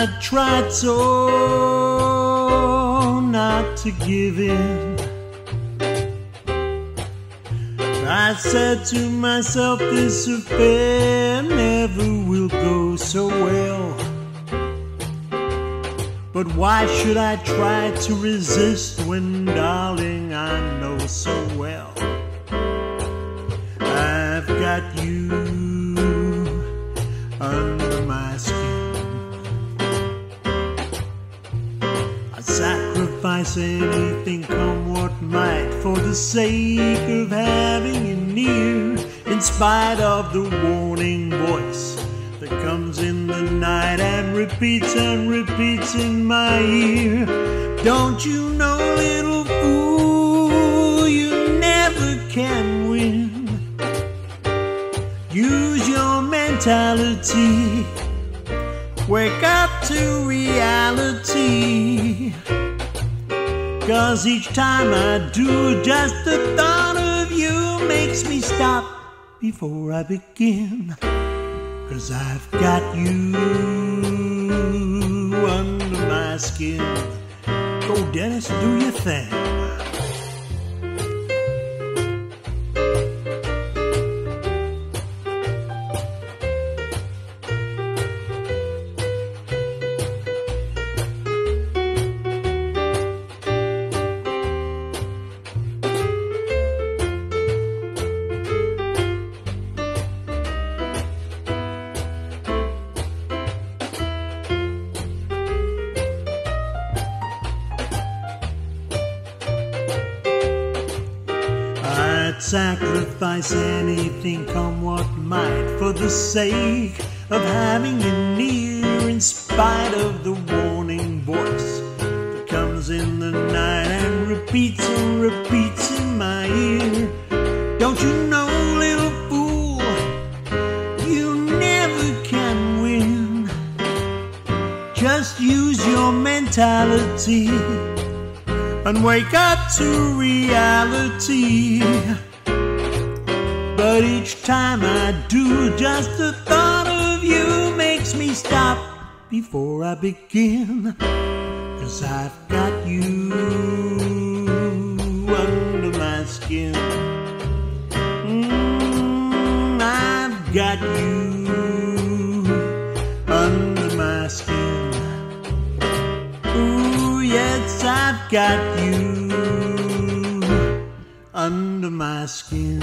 I tried so not to give in. I said to myself, this affair never will go so well. But why should I try to resist when, darling, I know so well I've got you I'd sacrifice anything, come what might, for the sake of having you near. In spite of the warning voice that comes in the night and repeats and repeats in my ear. Don't you know, little fool, you never can win. Use your mentality. Wake up to reality. Cause each time I do, just the thought of you makes me stop before I begin. Cause I've got you under my skin. Go, Dennis, do your thing. I'd sacrifice anything, come what might, for the sake of having you near, in spite of the warning voice that comes in the night and repeats and repeats in my ear. Don't you know, little fool, you never can win. Just use your mentality and wake up to reality. But each time I do, just the thought of you makes me stop before I begin. Cause I've got you under my skin. Mm, I've got you under my skin. Got you under my skin.